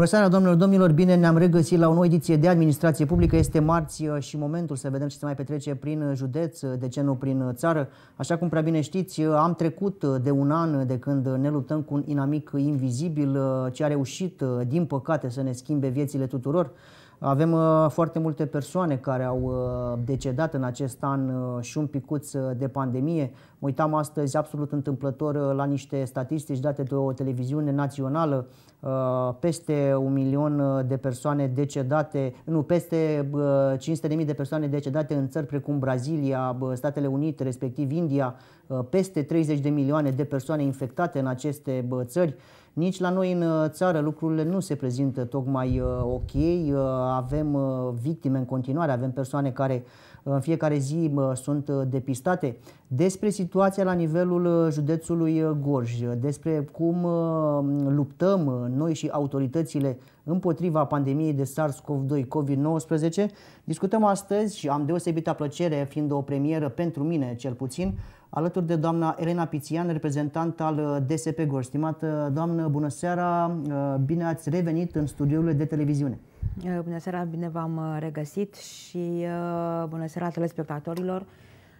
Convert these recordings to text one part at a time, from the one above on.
Bună seara, domnilor, domnilor, bine ne-am regăsit la o nouă ediție de Administrație Publică. Este marți uh, și momentul să vedem ce se mai petrece prin județ, uh, de ce nu prin țară. Așa cum prea bine știți, uh, am trecut de un an de când ne luptăm cu un inamic invizibil ce a reușit, din păcate, să ne schimbe viețile tuturor. Avem uh, foarte multe persoane care au uh, decedat în acest an uh, și un picuț uh, de pandemie. Mă uitam astăzi absolut întâmplător uh, la niște statistici date de o televiziune națională. Uh, peste un milion uh, de persoane decedate, nu, peste uh, 500.000 de persoane decedate în țări precum Brazilia, uh, Statele Unite, respectiv India, uh, peste 30 de milioane de persoane infectate în aceste uh, țări. Nici la noi în uh, țară lucrurile nu se prezintă tocmai uh, ok. Uh, avem victime în continuare, avem persoane care în fiecare zi sunt depistate. Despre situația la nivelul județului Gorj, despre cum luptăm noi și autoritățile împotriva pandemiei de SARS-CoV-2 COVID-19, discutăm astăzi și am deosebită plăcere, fiind o premieră pentru mine cel puțin, alături de doamna Elena Pițian, reprezentant al uh, DSP Gorj. Stimată doamnă, bună seara, uh, bine ați revenit în studiourile de televiziune. Uh, bună seara, bine v-am regăsit și bună seara telespectatorilor.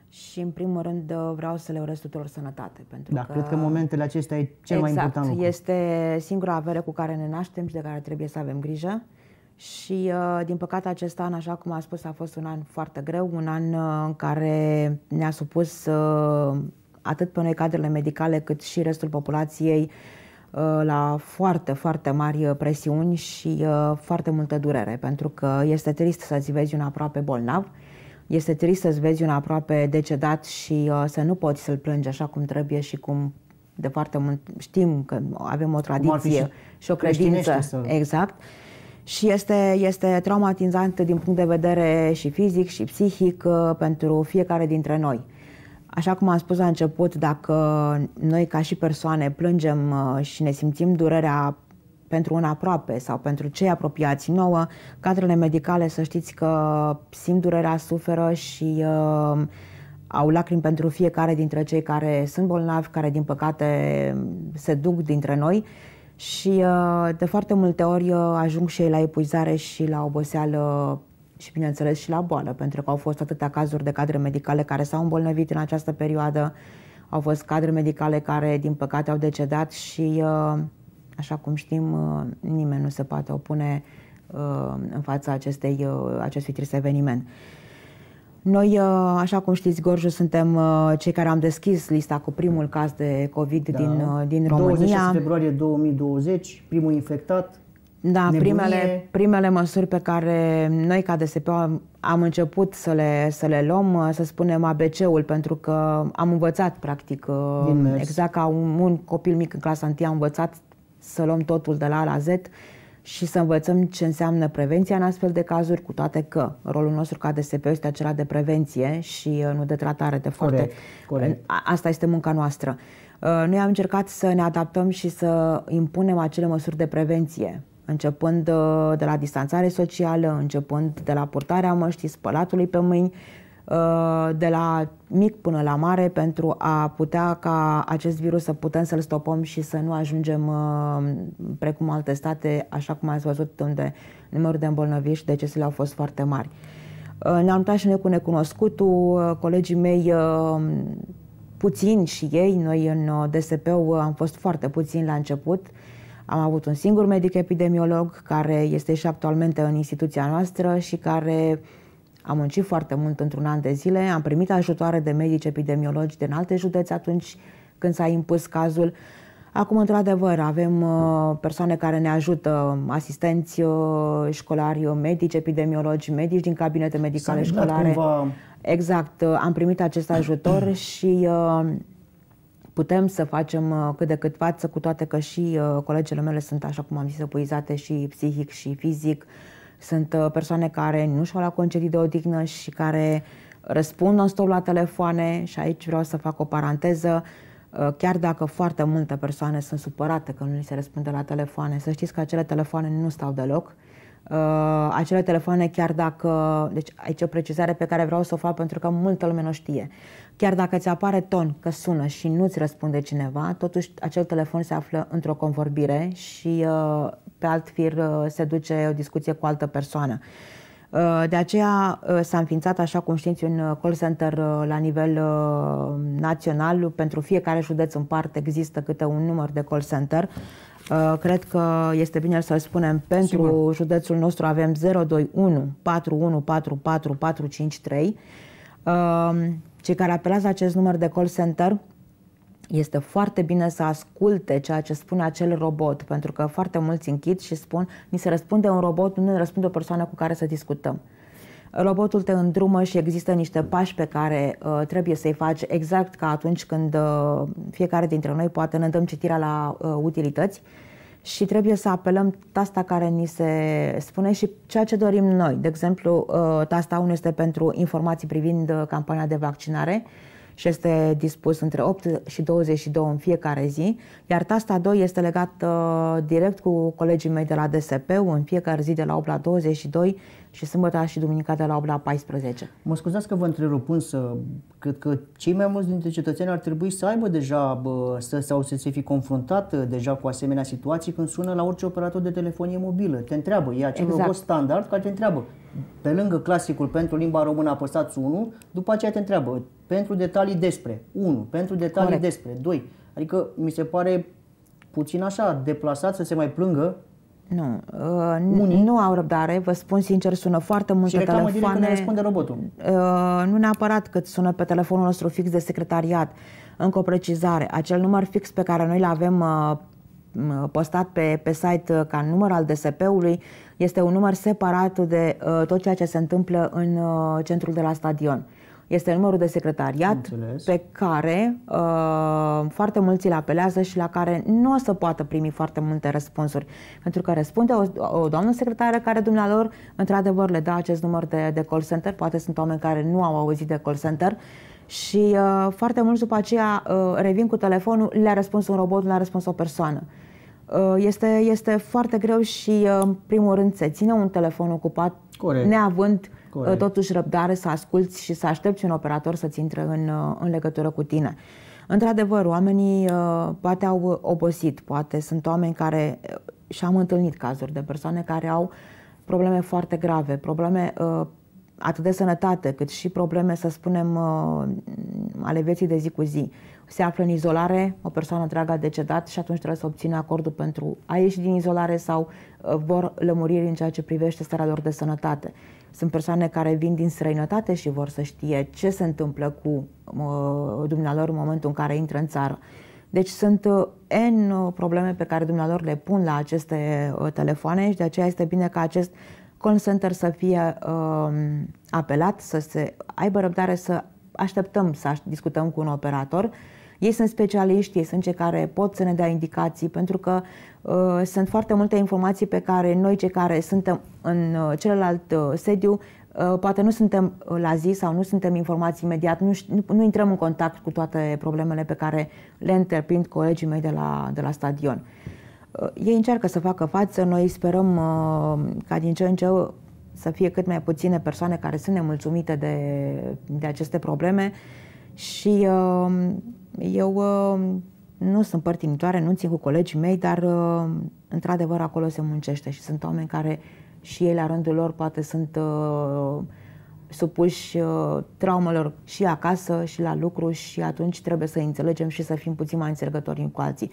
Și în primul rând vreau să le urez tuturor sănătate. Pentru da, că, cred că momentele acestea e cel exact, mai important lucru. este singura avere cu care ne naștem și de care trebuie să avem grijă. Și, uh, din păcate, acest an, așa cum a spus, a fost un an foarte greu, un an uh, în care ne-a supus uh, atât pe noi cadrele medicale, cât și restul populației la foarte, foarte mari presiuni și foarte multă durere, pentru că este trist să-ți vezi un aproape bolnav, este trist să-ți vezi un aproape decedat și să nu poți să-l plângi așa cum trebuie și cum de foarte mult știm că avem o tradiție și, și o credință. Să... Exact și este, este traumatizant din punct de vedere și fizic și psihic uh, pentru fiecare dintre noi. Așa cum am spus la început, dacă noi ca și persoane plângem uh, și ne simțim durerea pentru un aproape sau pentru cei apropiați nouă, cadrele medicale să știți că simt durerea, suferă și uh, au lacrimi pentru fiecare dintre cei care sunt bolnavi, care din păcate se duc dintre noi și uh, de foarte multe ori uh, ajung și ei la epuizare și la oboseală și bineînțeles și la boală, pentru că au fost atâtea cazuri de cadre medicale care s-au îmbolnăvit în această perioadă, au fost cadre medicale care din păcate au decedat și uh, așa cum știm nimeni nu se poate opune în fața acestei, acestui trist eveniment. Noi, uh, așa cum știți, Gorju, suntem uh, cei care am deschis lista cu primul caz de COVID da. din, uh, din România. 20 februarie 2020, primul infectat. Da, primele, primele măsuri pe care noi ca DSP am, am început să le, să le luăm, să spunem ABC-ul, pentru că am învățat practic, exact ca un, un copil mic în clasa 1 am învățat să luăm totul de la A la Z și să învățăm ce înseamnă prevenția în astfel de cazuri, cu toate că rolul nostru ca DSP este acela de prevenție și uh, nu de tratare de foarte... Corect, corect. Asta este munca noastră. Uh, noi am încercat să ne adaptăm și să impunem acele măsuri de prevenție, începând uh, de la distanțare socială, începând de la purtarea măștii, spălatului pe mâini, Uh, de la mic până la mare pentru a putea ca acest virus să putem să-l stopăm și să nu ajungem uh, precum alte state, așa cum ați văzut, unde numărul de îmbolnăviri și decesele au fost foarte mari. Uh, ne-am uitat și noi cu necunoscutul, colegii mei puțini și ei, noi în dsp am fost foarte puțini la început, am avut un singur medic epidemiolog care este și actualmente în instituția noastră și care am muncit foarte mult într-un an de zile, am primit ajutoare de medici epidemiologi din alte județe atunci când s-a impus cazul. Acum, într-adevăr, avem uh, persoane care ne ajută, asistenți uh, școlari, medici, epidemiologi, medici din cabinete medicale școlare. Cumva... Exact, uh, am primit acest ajutor și putem să facem cât de cât față, cu toate că și colegele mele sunt, așa cum am zis, epuizate și psihic și fizic. Sunt uh, persoane care nu și-au la concedii de odihnă și care răspund non-stop la telefoane și aici vreau să fac o paranteză. Uh, chiar dacă foarte multe persoane sunt supărate că nu li se răspunde la telefoane, să știți că acele telefoane nu stau deloc. Uh, acele telefoane, chiar dacă. Deci, aici o precizare pe care vreau să o fac pentru că multă lume nu știe. Chiar dacă ți apare ton că sună și nu ți răspunde cineva, totuși acel telefon se află într-o convorbire și uh, pe alt fir se duce o discuție cu altă persoană. De aceea s-a înființat, așa cum știți, un call center la nivel național. Pentru fiecare județ în parte există câte un număr de call center. Cred că este bine să-l spunem. Pentru Sigur. județul nostru avem 021 4144 453. Cei care apelează acest număr de call center este foarte bine să asculte ceea ce spune acel robot, pentru că foarte mulți închid și spun, mi se răspunde un robot, nu ne răspunde o persoană cu care să discutăm. Robotul te îndrumă și există niște pași pe care uh, trebuie să-i faci exact ca atunci când uh, fiecare dintre noi poate ne dăm citirea la uh, utilități și trebuie să apelăm tasta care ni se spune și ceea ce dorim noi. De exemplu, uh, tasta 1 este pentru informații privind uh, campania de vaccinare, și este dispus între 8 și 22 în fiecare zi, iar tasta 2 este legat uh, direct cu colegii mei de la DSP în fiecare zi de la 8 la 22 și sâmbătă și duminica de la 8 la 14. Mă scuzați că vă întrerup, însă cred că cei mai mulți dintre cetățeni ar trebui să aibă deja bă, să, sau să se fi confruntat uh, deja cu asemenea situații când sună la orice operator de telefonie mobilă. Te întreabă, e acel exact. robot standard care te întreabă. Pe lângă clasicul pentru limba română apăsați 1, după aceea te întreabă pentru detalii despre 1, pentru detalii Corect. despre 2. Adică mi se pare puțin așa deplasat să se mai plângă nu, uh, Unii. nu au răbdare, vă spun sincer, sună foarte multe și telefoane. când răspunde robotul. Uh, nu neapărat cât sună pe telefonul nostru fix de secretariat. Încă o precizare, acel număr fix pe care noi îl avem uh, postat pe, pe site uh, ca număr al DSP-ului este un număr separat de uh, tot ceea ce se întâmplă în uh, centrul de la stadion. Este numărul de secretariat Înțeles. pe care uh, foarte mulți îl apelează și la care nu o să poată primi foarte multe răspunsuri. Pentru că răspunde o, o doamnă secretară care dumnealor într-adevăr le dă acest număr de, de call center. Poate sunt oameni care nu au auzit de call center și uh, foarte mulți după aceea uh, revin cu telefonul, le-a răspuns un robot, le-a răspuns o persoană. Uh, este, este foarte greu și, uh, în primul rând, se ține un telefon ocupat, Corect. neavând Corect. totuși răbdare să asculți și să aștepți un operator să-ți intre în, uh, în legătură cu tine. Într-adevăr, oamenii uh, poate au obosit, poate sunt oameni care uh, și am întâlnit cazuri de persoane care au probleme foarte grave, probleme uh, atât de sănătate, cât și probleme, să spunem, uh, ale vieții de zi cu zi. Se află în izolare, o persoană întreagă a decedat și atunci trebuie să obțină acordul pentru a ieși din izolare sau uh, vor lămuriri în ceea ce privește starea lor de sănătate. Sunt persoane care vin din străinătate și vor să știe ce se întâmplă cu uh, dumnealor în momentul în care intră în țară. Deci sunt uh, N uh, probleme pe care dumnealor le pun la aceste uh, telefoane și de aceea este bine ca acest call center să fie uh, apelat, să se aibă răbdare să așteptăm să discutăm cu un operator. Ei sunt specialiști, ei sunt cei care pot să ne dea indicații, pentru că uh, sunt foarte multe informații pe care noi, cei care suntem în uh, celălalt uh, sediu, uh, poate nu suntem la zi sau nu suntem informați imediat, nu, nu, nu intrăm în contact cu toate problemele pe care le întreprind colegii mei de la, de la stadion. Uh, ei încearcă să facă față, noi sperăm uh, ca din ce în ce să fie cât mai puține persoane care sunt nemulțumite de, de aceste probleme și uh, eu nu sunt părtinitoare, nu țin cu colegii mei, dar într-adevăr acolo se muncește și sunt oameni care și ei la rândul lor poate sunt supuși traumelor și acasă și la lucru și atunci trebuie să înțelegem și să fim puțin mai înțelegători cu alții.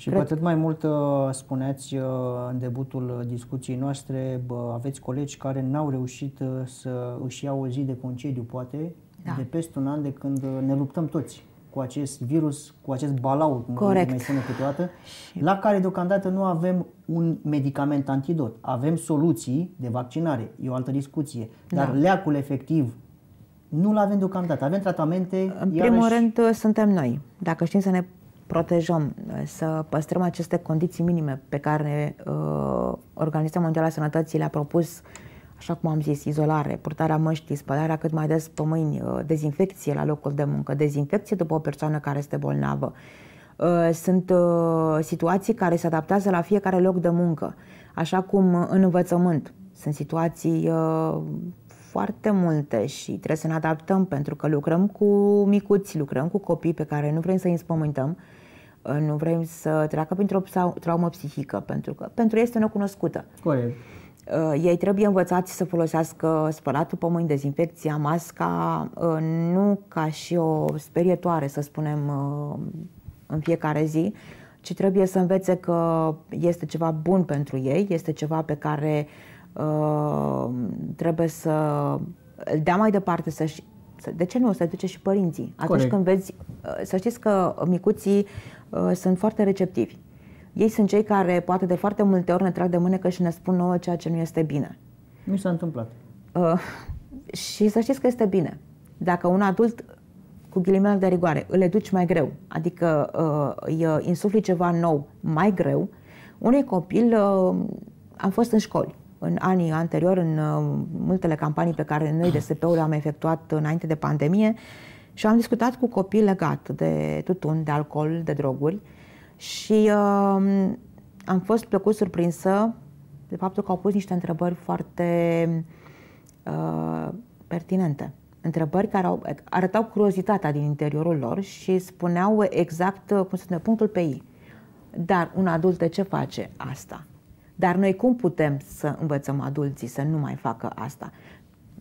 Și Cred... cu atât mai mult uh, spuneați uh, în debutul discuției noastre, bă, aveți colegi care n-au reușit uh, să își iau o zi de concediu, poate, da. de peste un an de când ne luptăm toți cu acest virus, cu acest balaur, cum Corect. mai spune câteodată, la care deocamdată nu avem un medicament antidot. Avem soluții de vaccinare, e o altă discuție, dar da. leacul efectiv nu-l avem deocamdată. Avem tratamente. În iarăși... primul rând, suntem noi. Dacă știm să ne protejăm, să păstrăm aceste condiții minime pe care uh, Organizația Mondială a Sănătății le-a propus, așa cum am zis, izolare, purtarea măștii, spălarea cât mai des pe mâini, uh, dezinfecție la locul de muncă, dezinfecție după o persoană care este bolnavă. Uh, sunt uh, situații care se adaptează la fiecare loc de muncă, așa cum în învățământ. Sunt situații uh, foarte multe și trebuie să ne adaptăm pentru că lucrăm cu micuți, lucrăm cu copii pe care nu vrem să îi înspământăm nu vrem să treacă printr-o traumă psihică, pentru că pentru ei este necunoscută. Corect. Ei trebuie învățați să folosească spălatul pe mâini, dezinfecția, masca, nu ca și o sperietoare, să spunem, în fiecare zi, ci trebuie să învețe că este ceva bun pentru ei, este ceva pe care uh, trebuie să îl dea mai departe, să de ce nu? Să duce și părinții. Atunci Corect. când vezi, uh, să știți că micuții uh, sunt foarte receptivi. Ei sunt cei care poate de foarte multe ori ne trag de mânecă și ne spun nouă ceea ce nu este bine. Mi s-a întâmplat. Uh, și să știți că este bine. Dacă un adult cu ghilimele de rigoare, îl educi mai greu, adică uh, îi uh, insufli ceva nou mai greu, unui copil, uh, am fost în școli, în anii anterior, în uh, multele campanii pe care noi de SP-ul le-am efectuat înainte de pandemie și am discutat cu copii legat de tutun, de alcool, de droguri și uh, am fost plăcut surprinsă de faptul că au pus niște întrebări foarte uh, pertinente întrebări care au, arătau curiozitatea din interiorul lor și spuneau exact cum se spune, punctul pe ei. Dar un adult de ce face asta? Dar noi cum putem să învățăm adulții să nu mai facă asta?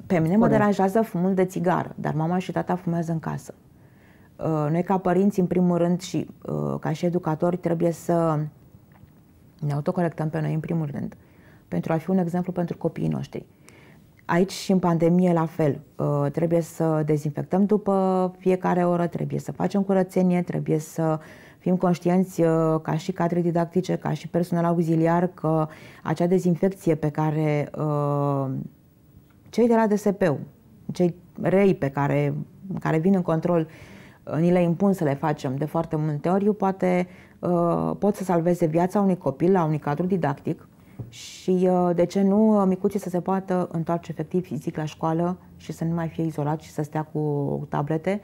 Pe mine Corect. mă deranjează fumul de țigară, dar mama și tata fumează în casă. Uh, noi ca părinți, în primul rând, și uh, ca și educatori, trebuie să ne autocorectăm pe noi, în primul rând, pentru a fi un exemplu pentru copiii noștri. Aici și în pandemie la fel. Uh, trebuie să dezinfectăm după fiecare oră, trebuie să facem curățenie, trebuie să fim conștienți uh, ca și cadre didactice, ca și personal auxiliar că acea dezinfecție pe care uh, cei de la DSP, cei rei pe care, care vin în control, ni le impun să le facem de foarte multe ori, poate pot să salveze viața unui copil la unui cadru didactic, și uh, de ce nu uh, micuții să se poată întoarce efectiv fizic la școală și să nu mai fie izolat și să stea cu tablete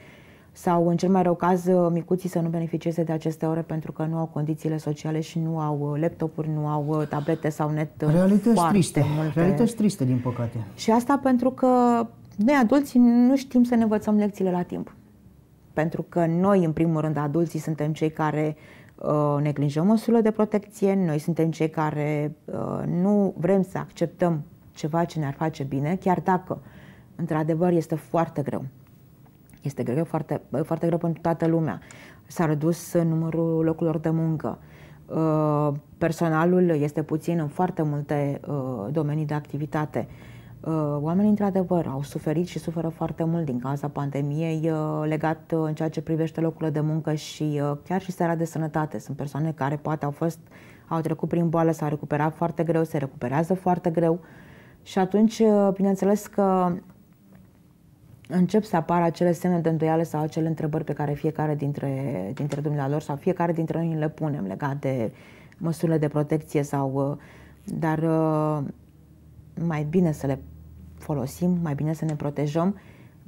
sau în cel mai rău caz uh, micuții să nu beneficieze de aceste ore pentru că nu au condițiile sociale și nu au laptopuri, nu au tablete sau net Realități triste, multe. realități triste din păcate. Și asta pentru că noi adulții nu știm să ne învățăm lecțiile la timp. Pentru că noi, în primul rând, adulții, suntem cei care Uh, neglijăm măsurile de protecție, noi suntem cei care uh, nu vrem să acceptăm ceva ce ne-ar face bine, chiar dacă, într-adevăr, este foarte greu. Este greu, foarte, foarte greu pentru toată lumea. S-a redus numărul locurilor de muncă. Uh, personalul este puțin în foarte multe domenii de activitate. Uh, oamenii, într-adevăr, au suferit și suferă foarte mult din cauza pandemiei uh, legat uh, în ceea ce privește locurile de muncă și chiar și starea de sănătate. Sunt persoane care poate au fost, au trecut prin boală, s-au recuperat foarte greu, se recuperează foarte greu și atunci, bineînțeles că încep să apară acele semne de îndoială sau acele întrebări pe care fiecare dintre, dintre dumnealor sau fiecare dintre noi le punem legat de măsurile de protecție sau... Dar mai bine să le folosim, mai bine să ne protejăm,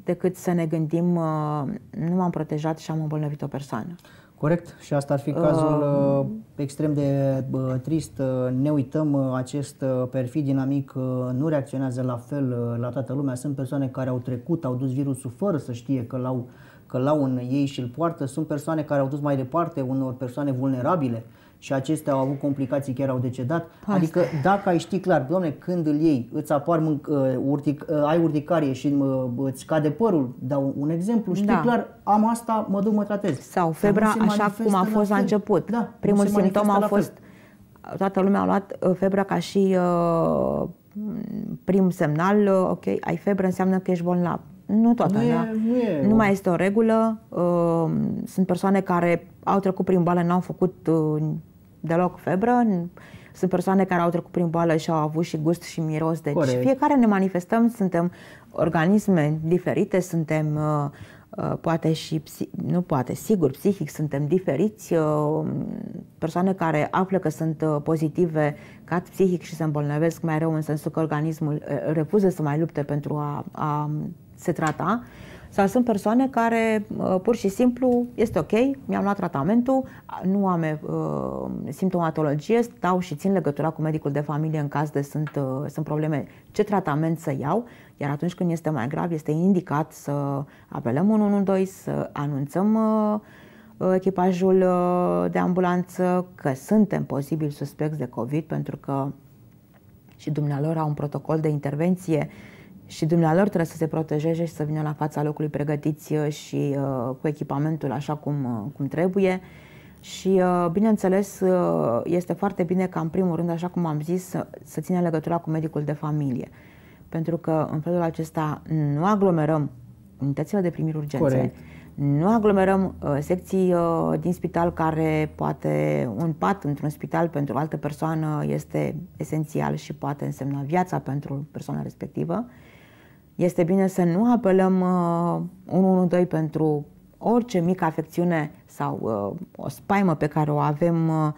decât să ne gândim uh, nu m-am protejat și am îmbolnăvit o persoană. Corect. Și asta ar fi cazul uh, uh extrem de uh, trist. Uh, ne uităm, uh, acest uh, perfid dinamic uh, nu reacționează la fel uh, la toată lumea. Sunt persoane care au trecut, au dus virusul fără să știe că l-au, că l-au în ei și îl poartă. Sunt persoane care au dus mai departe, unor persoane vulnerabile și acestea au avut complicații, chiar au decedat. Asta. Adică dacă ai ști clar, doamne, când îl iei, îți apar mânc, uh, urtic, uh, ai urticarie și uh, îți cade părul, dau un exemplu, știi da. clar, am asta, mă duc, mă tratez. Sau febra așa cum a fost la, la început. Da, Primul simptom a fost, toată lumea a luat uh, febra ca și uh, prim semnal, uh, ok, ai febră înseamnă că ești bolnav. Nu toată nu, e, nu, e nu mai este o regulă. Uh, sunt persoane care au trecut prin boală, n-au făcut uh, deloc febră. Sunt persoane care au trecut prin boală și au avut și gust și miros. Deci Corect. fiecare ne manifestăm, suntem organisme diferite, suntem uh, poate și, nu poate, sigur, psihic suntem diferiți, persoane care află că sunt pozitive cad psihic și se îmbolnăvesc mai rău în sensul că organismul refuză să mai lupte pentru a, a se trata. Sau sunt persoane care uh, pur și simplu este ok, mi-am luat tratamentul, nu am uh, simptomatologie, stau și țin legătura cu medicul de familie în caz de sunt, uh, sunt probleme, ce tratament să iau, iar atunci când este mai grav este indicat să apelăm 112, să anunțăm uh, echipajul de ambulanță că suntem posibil suspecți de COVID pentru că și dumnealor au un protocol de intervenție și dumnealor trebuie să se protejeze și să vină la fața locului pregătiți și cu echipamentul așa cum, cum trebuie. Și, bineînțeles, este foarte bine ca, în primul rând, așa cum am zis, să, să ținem legătura cu medicul de familie. Pentru că, în felul acesta, nu aglomerăm unitățile de primiri urgențe, Corect. nu aglomerăm uh, secții uh, din spital care poate un pat într-un spital pentru o altă persoană este esențial și poate însemna viața pentru persoana respectivă. Este bine să nu apelăm uh, 112 pentru orice mică afecțiune sau uh, o spaimă pe care o avem uh,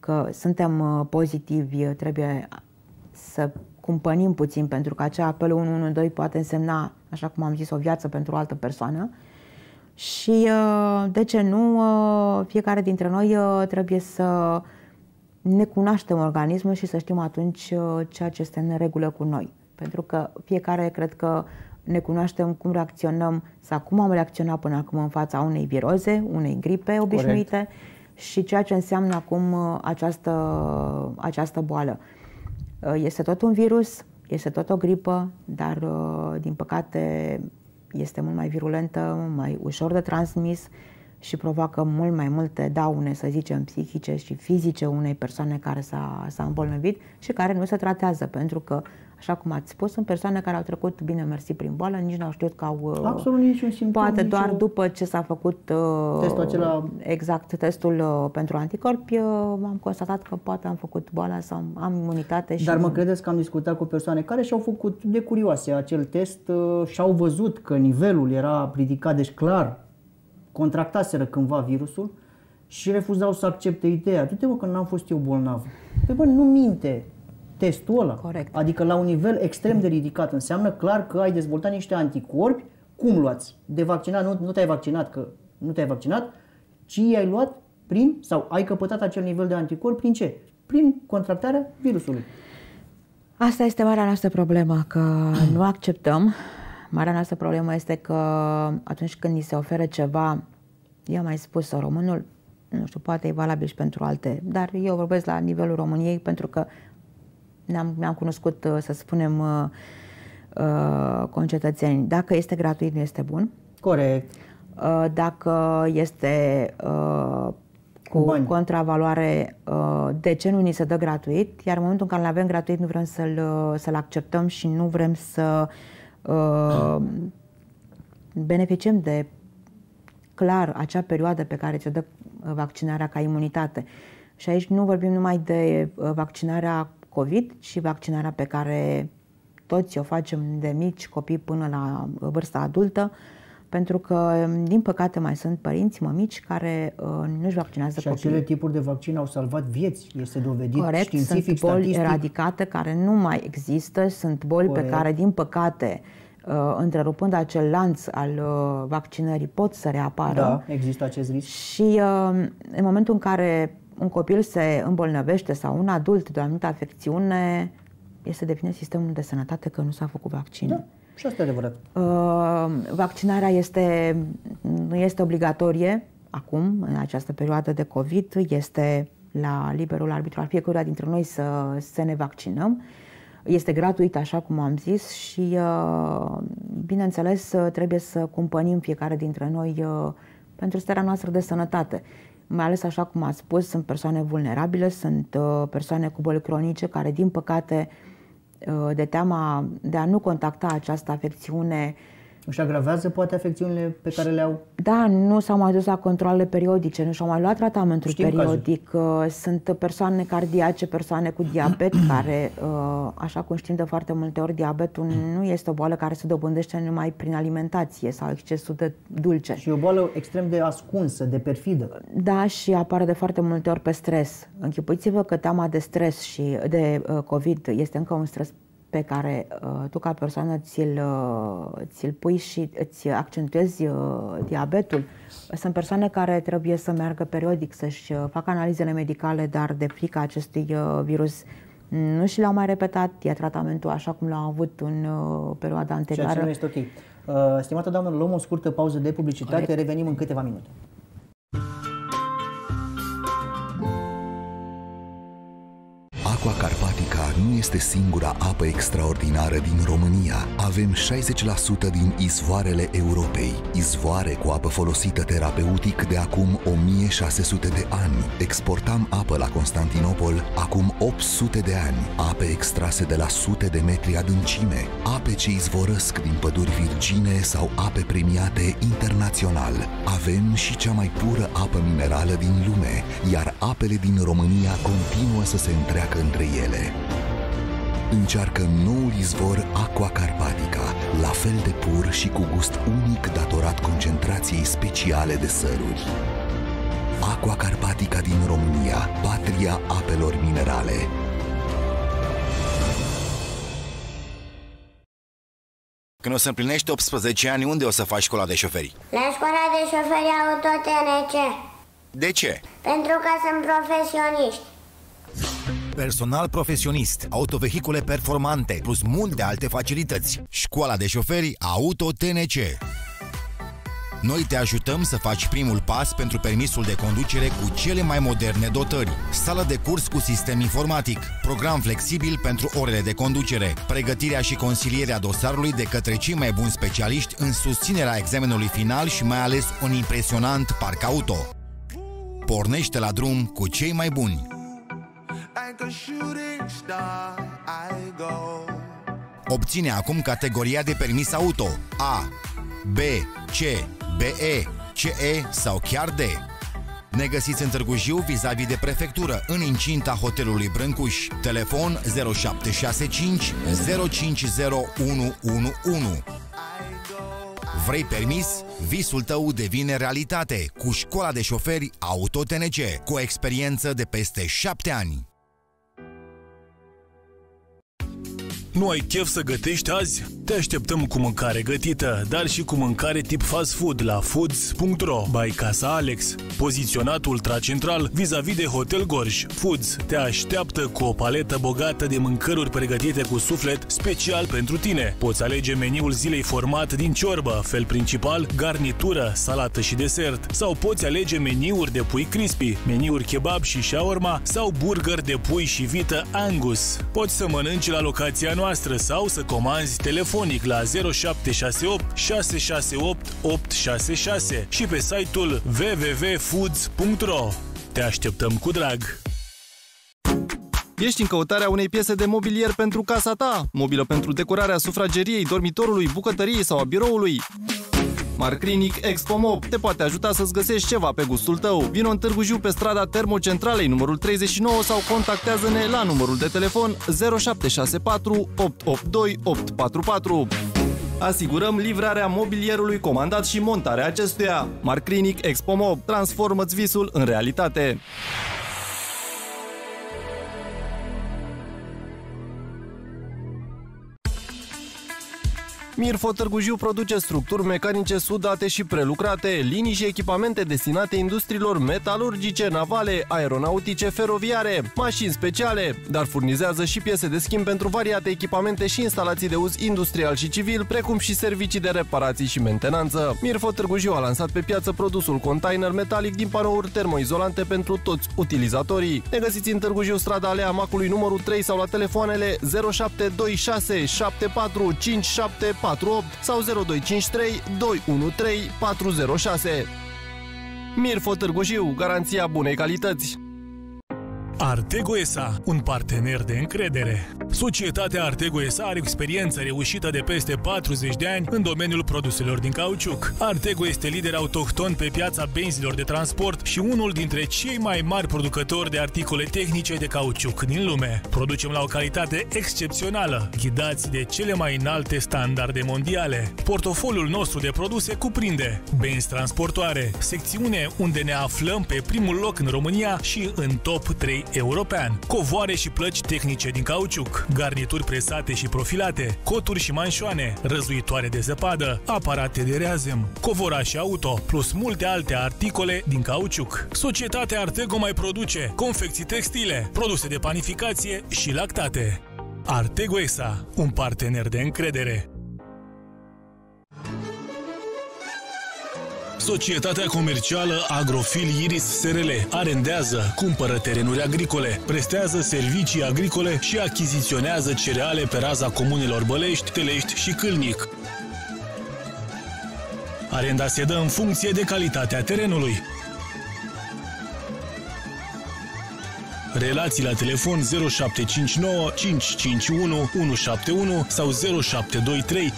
că suntem uh, pozitivi, trebuie să cumpănim puțin pentru că acea apel 112 poate însemna, așa cum am zis, o viață pentru o altă persoană. Și uh, de ce nu, uh, fiecare dintre noi uh, trebuie să ne cunoaștem organismul și să știm atunci ceea ce este în regulă cu noi. Pentru că fiecare cred că ne cunoaștem cum reacționăm sau cum am reacționat până acum în fața unei viroze, unei gripe obișnuite Corect. și ceea ce înseamnă acum această, această boală. Este tot un virus, este tot o gripă, dar din păcate este mult mai virulentă, mai ușor de transmis și provoacă mult mai multe daune, să zicem, psihice și fizice unei persoane care s-a, s-a îmbolnăvit și care nu se tratează, pentru că Așa cum ați spus, sunt persoane care au trecut bine mersi prin boală, nici nu au știut că au... Uh, Absolut niciun simptom. Poate doar o... după ce s-a făcut uh, testul acela... exact testul uh, pentru anticorpi, am constatat că poate am făcut boala sau am imunitate. Și Dar mă credeți că am discutat cu persoane care și-au făcut de curioase acel test și au văzut că nivelul era ridicat, deci clar contractaseră cândva virusul și refuzau să accepte ideea. Du-te mă că n-am fost eu bolnav. Păi bă, nu minte testul ăla. Corect. Adică la un nivel extrem de ridicat. Înseamnă clar că ai dezvoltat niște anticorpi. Cum luați? De vaccinat, nu, nu te-ai vaccinat, că nu te-ai vaccinat, ci i-ai luat prin, sau ai căpătat acel nivel de anticorp prin ce? Prin contractarea virusului. Asta este marea noastră problemă, că nu acceptăm. Marea noastră problemă este că atunci când ni se oferă ceva, eu mai spus-o, românul, nu știu, poate e valabil și pentru alte, dar eu vorbesc la nivelul României pentru că ne-am, ne-am cunoscut, uh, să spunem, uh, uh, concetățeni. Dacă este gratuit, nu este bun. Corect. Dacă este cu Bani. contravaloare, de ce nu ni se dă gratuit? Iar în momentul în care îl avem gratuit, nu vrem să-l, să-l acceptăm și nu vrem să beneficiem de clar acea perioadă pe care ți-o dă vaccinarea ca imunitate. Și aici nu vorbim numai de vaccinarea COVID și vaccinarea pe care toți o facem de mici copii până la vârsta adultă, pentru că, din păcate, mai sunt părinți mămici care uh, nu-și vaccinează și copiii. Și acele tipuri de vaccin au salvat vieți, este dovedit Corect, științific, sunt boli statistic. eradicate care nu mai există, sunt boli Corect. pe care, din păcate, uh, întrerupând acel lanț al uh, vaccinării, pot să reapară. Da, există acest risc. Și uh, în momentul în care un copil se îmbolnăvește sau un adult de o anumită afecțiune, este de vină sistemul de sănătate că nu s-a făcut vaccin. Da, și asta e adevărat. Uh, vaccinarea este, nu este obligatorie acum, în această perioadă de COVID, este la liberul arbitru al fiecăruia dintre noi să, să ne vaccinăm. Este gratuit, așa cum am zis, și, uh, bineînțeles, trebuie să cumpănim fiecare dintre noi uh, pentru starea noastră de sănătate mai ales așa cum ați spus, sunt persoane vulnerabile, sunt uh, persoane cu boli cronice care, din păcate, uh, de teama de a nu contacta această afecțiune, își agravează poate afecțiunile pe care le au? Da, nu s-au mai dus la controle periodice, nu și-au mai luat tratamentul Știm periodic. Cazul. Uh, sunt persoane cardiace, persoane cu diabet, care, uh, așa cum știm de foarte multe ori, diabetul nu este o boală care se dobândește numai prin alimentație sau excesul de dulce. Și o boală extrem de ascunsă, de perfidă. Da, și apare de foarte multe ori pe stres. Închipuiți-vă că teama de stres și de uh, COVID este încă un stres pe care uh, tu ca persoană ți-l, uh, ți-l pui și îți accentuezi uh, diabetul. Sunt persoane care trebuie să meargă periodic să-și uh, facă analizele medicale, dar de frica acestui uh, virus nu și l-au mai repetat, ia tratamentul așa cum l-au avut în uh, perioada anterioară. Ceea ce nu este ok. Uh, stimată doamnă, luăm o scurtă pauză de publicitate, Corect. revenim în câteva minute. Aqua Carpatica nu este singura apă extraordinară din România. Avem 60% din izvoarele Europei. Izvoare cu apă folosită terapeutic de acum 1600 de ani. Exportam apă la Constantinopol acum 800 de ani. Ape extrase de la sute de metri adâncime. Ape ce izvorăsc din păduri virgine sau ape premiate internațional. Avem și cea mai pură apă minerală din lume, iar apele din România continuă să se întreacă între ele. Încearcă noul izvor Aqua Carpatica, la fel de pur și cu gust unic datorat concentrației speciale de săruri. Aqua Carpatica din România, patria apelor minerale. Când o să împlinești 18 ani, unde o să faci școala de șoferi? La școala de șoferi auto TNC. De ce? Pentru că sunt profesioniști. Personal profesionist, autovehicule performante, plus multe alte facilități. Școala de șoferi Auto TNC. Noi te ajutăm să faci primul pas pentru permisul de conducere cu cele mai moderne dotări. Sală de curs cu sistem informatic, program flexibil pentru orele de conducere, pregătirea și consilierea dosarului de către cei mai buni specialiști în susținerea examenului final și mai ales un impresionant parc auto. Pornește la drum cu cei mai buni. Obține acum categoria de permis auto A, B, C, BE, CE sau chiar D. Ne găsiți în Târgu Jiu vis-a-vis de prefectură, în incinta hotelului Brâncuș. Telefon 0765 050111. Vrei permis? Visul tău devine realitate cu școala de șoferi Auto TNC, cu o experiență de peste 7 ani. Nu ai chef să gătești azi? Te așteptăm cu mâncare gătită, dar și cu mâncare tip fast food la foods.ro by Casa Alex. Poziționat ultracentral vis-a-vis de Hotel Gorj, Foods te așteaptă cu o paletă bogată de mâncăruri pregătite cu suflet special pentru tine. Poți alege meniul zilei format din ciorbă, fel principal, garnitură, salată și desert. Sau poți alege meniuri de pui crispy, meniuri kebab și shawarma sau burger de pui și vită Angus. Poți să mănânci la locația noastră sau să comanzi telefonic la 0768 668 866 și pe site-ul www.foods.ro. Te așteptăm cu drag! Ești în căutarea unei piese de mobilier pentru casa ta? Mobilă pentru decorarea sufrageriei, dormitorului, bucătăriei sau a biroului? Marcrinic Expomob te poate ajuta să-ți găsești ceva pe gustul tău. Vino în Târgu Jiu pe strada Termocentralei numărul 39 sau contactează-ne la numărul de telefon 0764 882 844. Asigurăm livrarea mobilierului comandat și montarea acestuia. Marcrinic Expomob transformă-ți visul în realitate. Mirfo Târgu Jiu produce structuri mecanice sudate și prelucrate, linii și echipamente destinate industriilor metalurgice, navale, aeronautice, feroviare, mașini speciale, dar furnizează și piese de schimb pentru variate echipamente și instalații de uz industrial și civil, precum și servicii de reparații și mentenanță. Mirfo Târgu Jiu a lansat pe piață produsul container metalic din panouri termoizolante pentru toți utilizatorii. Ne găsiți în Târgu Jiu, strada Alea Macului numărul 3 sau la telefoanele 0726 74 57 48 sau 0253 213 406. Mirfo Târgu Jiu, garanția bunei calități. Artego SA, un partener de încredere. Societatea Artego SA are experiență reușită de peste 40 de ani în domeniul produselor din cauciuc. Artego este lider autohton pe piața benzilor de transport și unul dintre cei mai mari producători de articole tehnice de cauciuc din lume. Producem la o calitate excepțională, ghidați de cele mai înalte standarde mondiale. Portofoliul nostru de produse cuprinde benzi transportoare, secțiune unde ne aflăm pe primul loc în România și în top 3 european, covoare și plăci tehnice din cauciuc, garnituri presate și profilate, coturi și manșoane, răzuitoare de zăpadă, aparate de reazem, covoraș auto, plus multe alte articole din cauciuc. Societatea Artego mai produce confecții textile, produse de panificație și lactate. Artego ESA, un partener de încredere. Societatea comercială Agrofil Iris SRL arendează, cumpără terenuri agricole, prestează servicii agricole și achiziționează cereale pe raza comunelor Bălești, Telești și Câlnic. Arenda se dă în funcție de calitatea terenului. Relații la telefon 0759 551 171 sau 0723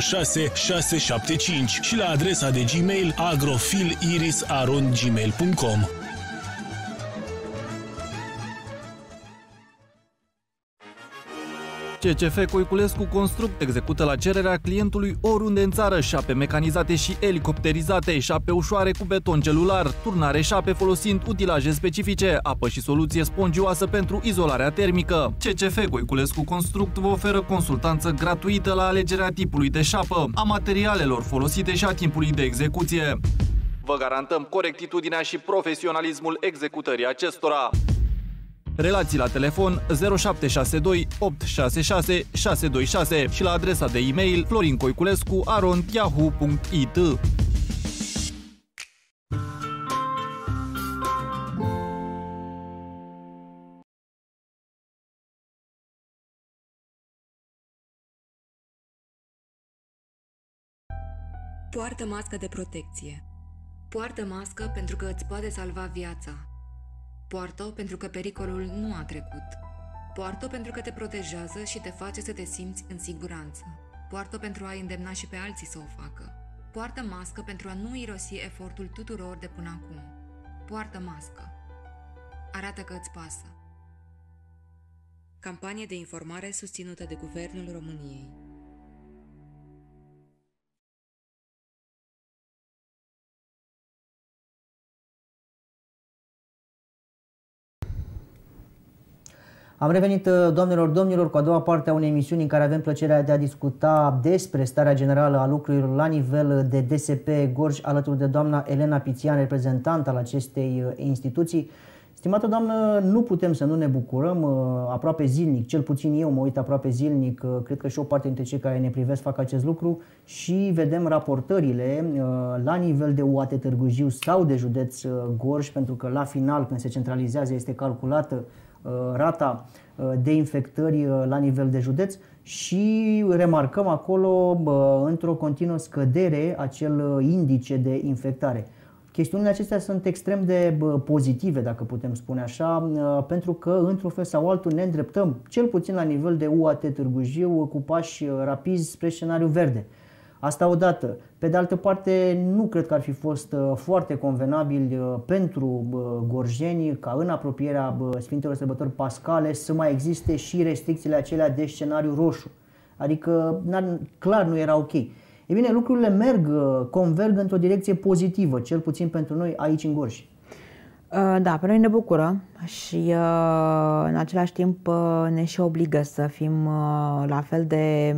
006 675 și la adresa de Gmail agrofiliris.gmail.com CCF Coiculescu Construct execută la cererea clientului oriunde în țară șape mecanizate și elicopterizate, șape ușoare cu beton celular, turnare șape folosind utilaje specifice, apă și soluție spongioasă pentru izolarea termică. CCF Coiculescu Construct vă oferă consultanță gratuită la alegerea tipului de șapă, a materialelor folosite și a timpului de execuție. Vă garantăm corectitudinea și profesionalismul executării acestora. Relații la telefon 0762 866 626 și la adresa de e-mail florincoiculescu.arontiahu.it Poartă mască de protecție. Poartă mască pentru că îți poate salva viața. Poartă-o pentru că pericolul nu a trecut. Poartă-o pentru că te protejează și te face să te simți în siguranță. Poartă-o pentru a îndemna și pe alții să o facă. Poartă mască pentru a nu irosi efortul tuturor de până acum. Poartă mască. Arată că îți pasă. Campanie de informare susținută de Guvernul României. Am revenit, uh, doamnelor, domnilor, cu a doua parte a unei emisiuni în care avem plăcerea de a discuta despre starea generală a lucrurilor la nivel de DSP Gorj, alături de doamna Elena Pițian, reprezentant al acestei uh, instituții. Stimată doamnă, nu putem să nu ne bucurăm uh, aproape zilnic, cel puțin eu mă uit aproape zilnic, cred că și o parte dintre cei care ne privesc fac acest lucru și vedem raportările la nivel de UAT Târgu Jiu sau de județ Gorj, pentru că la final, când se centralizează, este calculată Uh, rata uh, de infectări uh, la nivel de județ și remarcăm acolo într-o continuă scădere acel indice de infectare. Chestiunile acestea sunt extrem de pozitive, dacă putem spune așa, pentru că, într-un fel sau altul, ne îndreptăm, cel puțin la nivel de UAT Târgu Jiu, cu pași rapizi spre scenariu verde. Asta odată. Pe de altă parte, nu cred că ar fi fost uh, foarte convenabil uh, pentru uh, gorjenii ca în apropierea Sfintelor Sărbători Pascale să mai existe și restricțiile acelea de scenariu roșu. Adică clar nu era ok. E bine, lucrurile merg, converg într-o direcție pozitivă, cel puțin pentru noi aici în Gorj. Da, pe noi ne bucură și în același timp ne și obligă să fim la fel de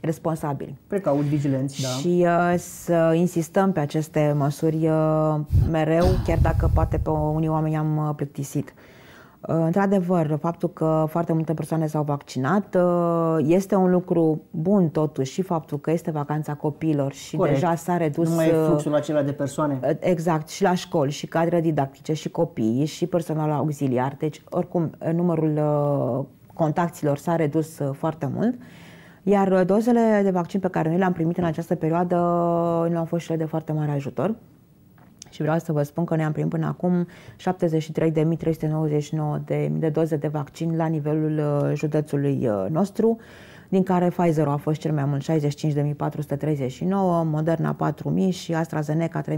responsabili. Precauți, vigilenți, da. Și uh, să insistăm pe aceste măsuri uh, mereu, chiar dacă poate pe unii oameni am uh, plictisit. Uh, într-adevăr, faptul că foarte multe persoane s-au vaccinat uh, este un lucru bun totuși și faptul că este vacanța copiilor și Corect. deja s-a redus... Nu mai e uh, fluxul acela de persoane. Exact, și la școli, și cadre didactice, și copii, și personal auxiliar. Deci, oricum, numărul contactilor s-a redus foarte mult. Iar uh, dozele de vaccin pe care noi le-am primit în această perioadă nu au fost și de foarte mare ajutor. Și vreau să vă spun că noi am primit până acum 73.399 de, de doze de vaccin la nivelul uh, județului uh, nostru, din care Pfizer a fost cel mai mult 65.439, Moderna 4.000 și AstraZeneca 3.960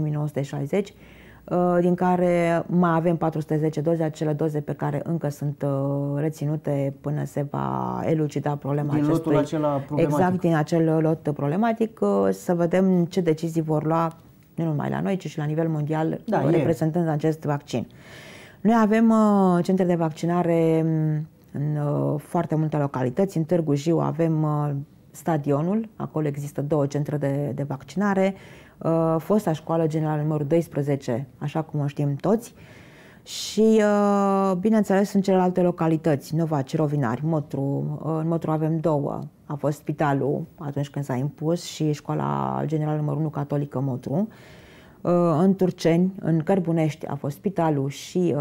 Uh, din care mai avem 410 doze, acele doze pe care încă sunt uh, reținute până se va elucida problema din acestui... Lotul acela problematic. Exact, din acel lot problematic, uh, să vedem ce decizii vor lua nu numai la noi, ci și la nivel mondial, da, reprezentând e. acest vaccin. Noi avem uh, centre de vaccinare mm, în uh, foarte multe localități. În Târgu Jiu avem uh, stadionul, acolo există două centre de, de vaccinare, uh, fosta școală generală numărul 12, așa cum o știm toți, și, uh, bineînțeles, în celelalte localități, Nova, Cirovinari, Motru, uh, în Motru avem două, a fost spitalul atunci când s-a impus și școala generală numărul 1 catolică Motru. în Turceni, în Cărbunești a fost spitalul și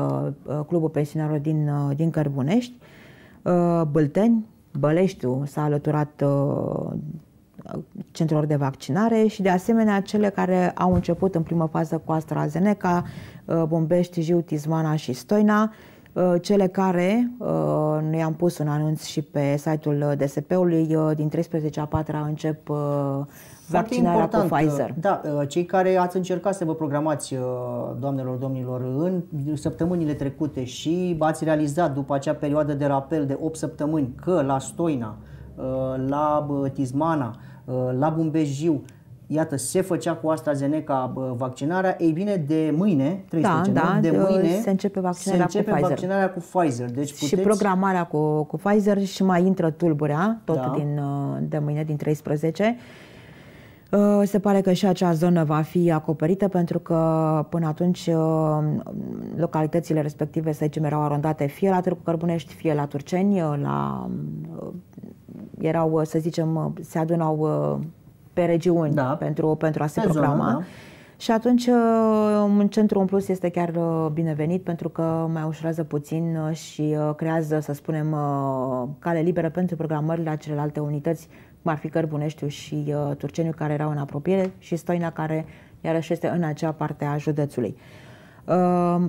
clubul pensionarilor din, din Cărbunești, Bâlteni, Băleștiu s-a alăturat centrelor de vaccinare și de asemenea cele care au început în primă fază cu AstraZeneca, Bombești, Jiu, Tizmana și Stoina, cele care, noi am pus un anunț și pe site-ul DSP-ului, din 13 a 4 încep vaccinarea important, cu Pfizer. Da, cei care ați încercat să vă programați, doamnelor, domnilor, în săptămânile trecute și ați realizat după acea perioadă de rapel de 8 săptămâni că la Stoina, la Tizmana, la Bumbejiu, iată, se făcea cu AstraZeneca vaccinarea, ei bine, de mâine, 13, da, nu? Da, de mâine se începe vaccinarea, se începe cu, Pfizer. vaccinarea cu Pfizer. Deci puteți... Și programarea cu, cu Pfizer și mai intră tulburea, tot da. din, de mâine, din 13. Se pare că și acea zonă va fi acoperită pentru că până atunci localitățile respective, să zicem, erau arondate fie la Târgu Cărbunești, fie la Turceni, la, erau, să zicem, se adunau pe regiuni da. pentru, pentru a se pe programa. Zonă, da. Și atunci un centru în plus este chiar binevenit pentru că mai ușurează puțin și creează, să spunem, cale liberă pentru programările la celelalte unități, cum ar fi Cărbuneștiu și Turceniu, care erau în apropiere, și Stoina, care iarăși este în acea parte a județului.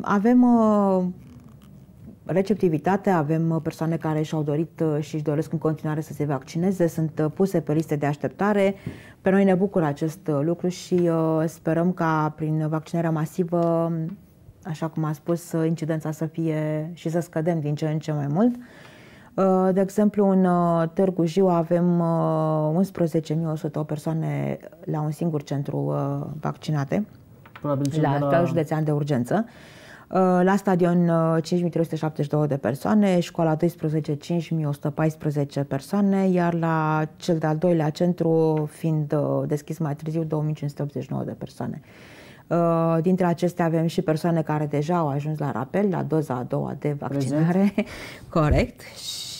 Avem receptivitate, avem persoane care și-au dorit și își doresc în continuare să se vaccineze, sunt puse pe liste de așteptare. Pe noi ne bucură acest lucru și sperăm ca prin vaccinarea masivă, așa cum a spus, incidența să fie și să scădem din ce în ce mai mult. De exemplu, în Târgu Jiu avem 11.100 persoane la un singur centru vaccinate, Probabil la, la... la județean de urgență. La stadion 5372 de persoane, școala 12 5114 persoane, iar la cel de-al doilea centru fiind deschis mai târziu 2589 de persoane. Dintre acestea avem și persoane care deja au ajuns la rapel, la doza a doua de vaccinare, Prezent. corect,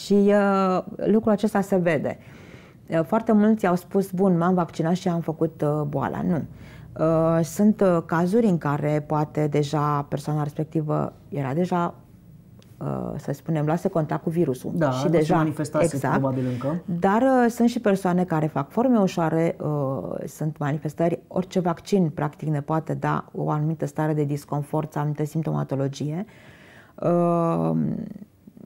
și uh, lucrul acesta se vede. Uh, foarte mulți au spus, bun, m-am vaccinat și am făcut uh, boala. Nu. Uh, sunt uh, cazuri în care poate deja persoana respectivă era deja uh, să spunem, luase contact cu virusul. Da, și deja manifestase exact, probabil încă. Dar uh, sunt și persoane care fac forme ușoare, uh, sunt manifestări, orice vaccin practic ne poate da o anumită stare de disconfort, o anumită simptomatologie. Uh,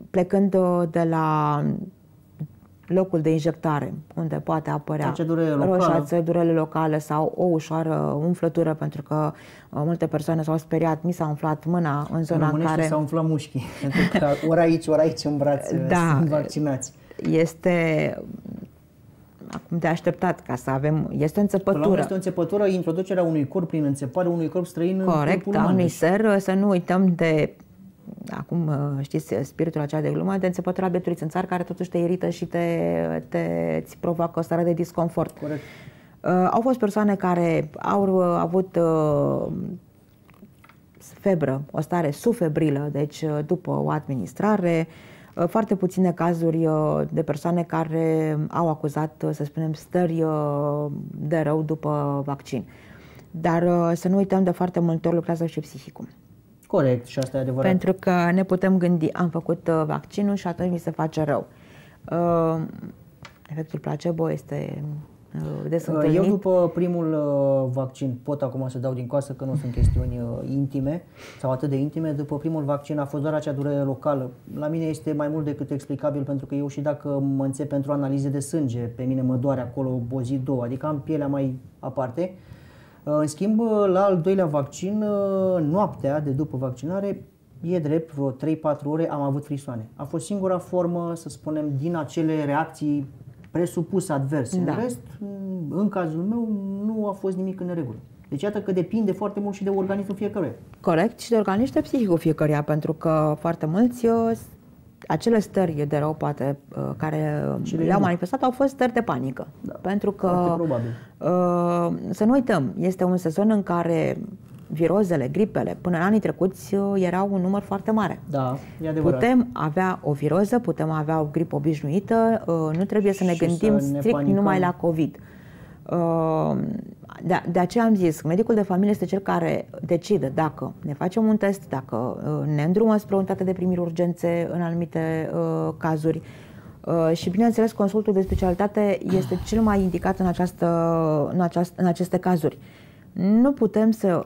plecând de la locul de injectare, unde poate apărea roșață, durere locale sau o ușoară umflătură, pentru că uh, multe persoane s-au speriat, mi s-a umflat mâna în zona în, în care... s-au umflat mușchii, pentru că ori aici, ori aici în braț da, sunt vaccinați. Este acum de așteptat ca să avem, este o înțepătură. Până este o înțepătură, introducerea unui corp prin înțepare, unui corp străin Corect, în unui ser, să nu uităm de acum știți spiritul acela de glumă, de înțepătura bietului țânțar care totuși te irită și te, te îți provoacă o stare de disconfort. Corect. Uh, au fost persoane care au uh, avut uh, febră, o stare sufebrilă, deci uh, după o administrare, uh, foarte puține cazuri uh, de persoane care au acuzat, să spunem, stări de rău după vaccin. Dar să nu uităm de foarte multe ori lucrează și psihicul. Corect, și asta e adevărat. Pentru că ne putem gândi, am făcut uh, vaccinul și atunci mi se face rău. Uh, efectul placebo este uh, des întâlnit. Eu după primul vaccin, pot acum să dau din coasă că nu sunt chestiuni intime sau atât de intime, după primul vaccin a fost doar acea durere locală. La mine este mai mult decât explicabil pentru că eu și dacă mă înțep pentru analize de sânge, pe mine mă doare acolo o zi, două, adică am pielea mai aparte. În schimb, la al doilea vaccin, noaptea de după vaccinare, e drept, vreo 3-4 ore am avut frisoane. A fost singura formă, să spunem, din acele reacții presupuse adverse. Da. În rest, în cazul meu, nu a fost nimic în regulă. Deci iată că depinde foarte mult și de organismul fiecăruia. Corect, și de organismul psihicul fiecăruia, pentru că foarte mulți acele stări de rău, poate, uh, care le-au manifestat, au fost stări de panică. Da, pentru că, probabil. Uh, să nu uităm, este un sezon în care virozele, gripele, până în anii trecuți uh, erau un număr foarte mare. Da, e adevărat. Putem avea o viroză, putem avea o gripă obișnuită, nu trebuie să ne și gândim să strict ne numai la COVID. De, de aceea am zis, medicul de familie este cel care decide dacă ne facem un test, dacă uh, ne îndrumă spre unitate de primiri urgențe în anumite uh, cazuri. Uh, și bineînțeles, consultul de specialitate este cel mai indicat în, această, în, această, în aceste cazuri. Nu putem să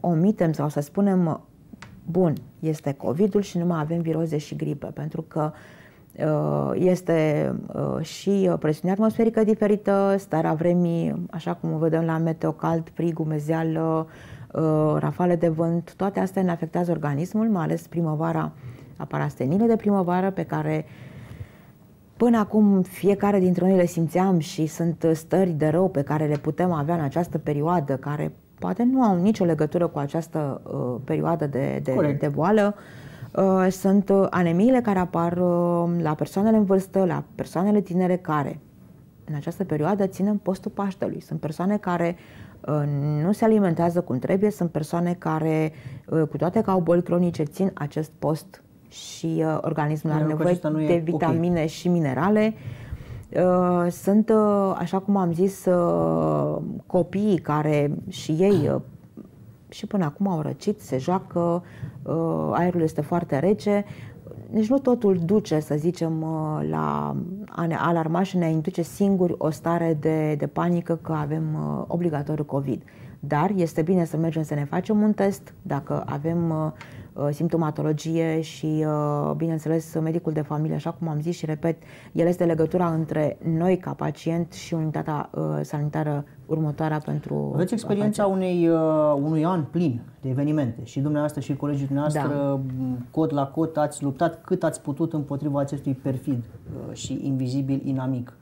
omitem sau să spunem, bun, este COVID-ul și nu mai avem viroze și gripe, pentru că uh, Uh, este uh, și presiunea atmosferică diferită, starea vremii, așa cum o vedem la meteo cald, prig, umezeală, uh, rafale de vânt, toate astea ne afectează organismul, mai ales primăvara, apar astenile de primăvară pe care Până acum fiecare dintre noi le simțeam și sunt stări de rău pe care le putem avea în această perioadă, care poate nu au nicio legătură cu această uh, perioadă de, de, de boală. Uh, Uh, sunt uh, anemiile care apar uh, la persoanele în vârstă, la persoanele tinere care în această perioadă ținem postul Paștelui. Sunt persoane care nu se alimentează cum trebuie, sunt persoane care, cu toate că au boli cronice, țin acest post și organismul are nevoie de vitamine okay. și minerale. Sunt, așa cum am zis, copiii care și ei și până acum au răcit, se joacă, uh, aerul este foarte rece, deci nu totul duce, să zicem, uh, la a ne alarma și ne induce singuri o stare de, de panică că avem uh, obligatoriu COVID. Dar este bine să mergem să ne facem un test dacă avem Uh, simptomatologie și, uh, bineînțeles, medicul de familie, așa cum am zis și repet, el este legătura între noi ca pacient și unitatea uh, sanitară următoarea pentru Aveți experiența unei, unui an plin de evenimente și dumneavoastră și colegii dumneavoastră, da. cot la cot, ați luptat cât ați putut împotriva acestui perfid și invizibil inamic.